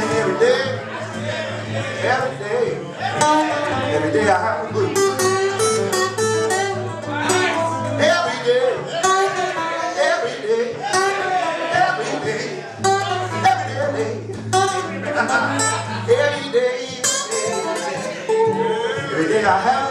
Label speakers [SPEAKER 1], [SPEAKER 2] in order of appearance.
[SPEAKER 1] sing every day. Every day. Every day I have a blues. Every day. Every day. Every day. Every day. Every day. Every day I have